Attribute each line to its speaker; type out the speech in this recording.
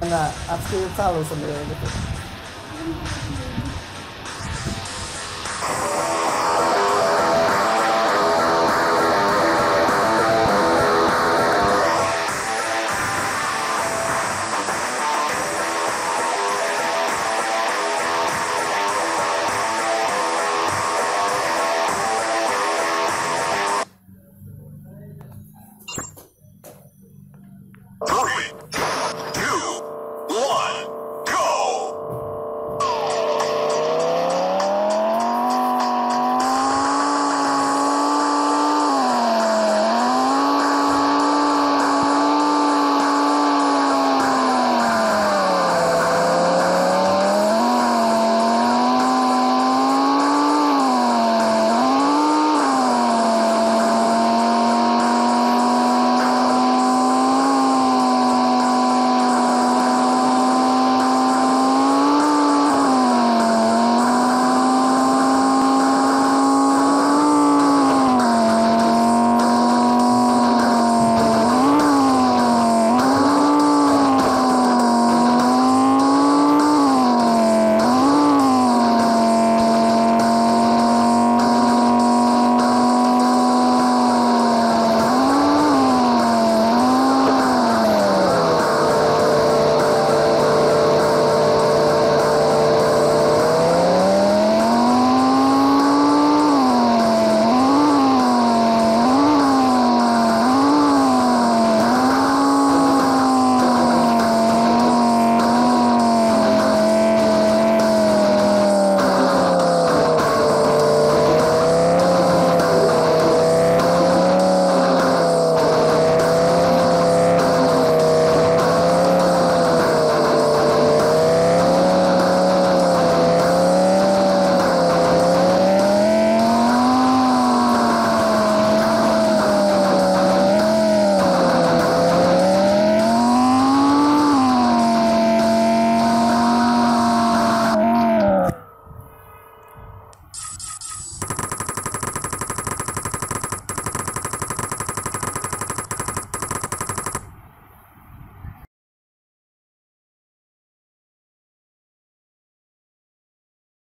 Speaker 1: nggak harus selalu sebenarnya gitu.